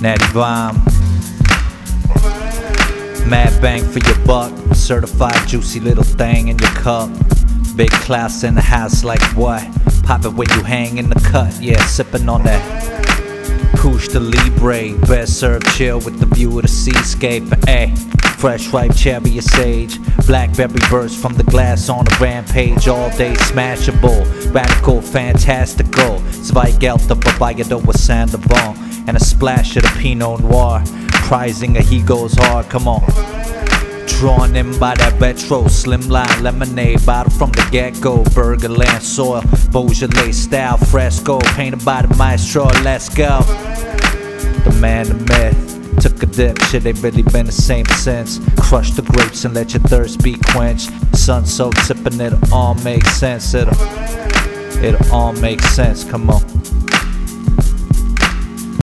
Natty Bomb. Mad bang for your buck. Certified juicy little thing in your cup. Big Claus in the house, like what? Pop it when you hang in the cut, yeah, sipping on that. Puszta Libre, best served chill with the view of the seascape. Ayy, fresh ripe cherry or sage. Blackberry burst from the glass on a rampage. All day smashable, radical, fantastical. Zweigelter vorbei with Sandoval. And a splash of the Pinot Noir. Preisinger he goes hard, come on. Drawn in by that retro slimline lemonade bottle from the get-go. Burgenland soil Beaujolais style fresco. Painted by the maestro let's go. The man the myth took a dip shit they really been the same since. Crush the grapes and let your thirst be quenched. Sun soaked sipping it'll all make sense. It'll it'll all make sense come on